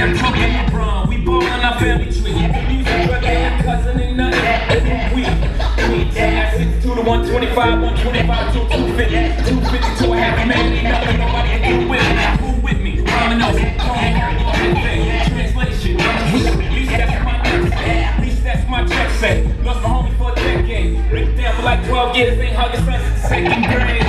I'm talking LeBron. We ballin' our family tree. Music, brother, and cousin, ain't nothing. We, we, yeah, 62 to 125, 125 to 250, 250 to a a million, ain't nothing nobody can do with me. Who with me? Dominoes, Translation, at least that's my next least that's my check say. Lost my homie for a decade. It down for like 12 years, ain't hugging since second grade.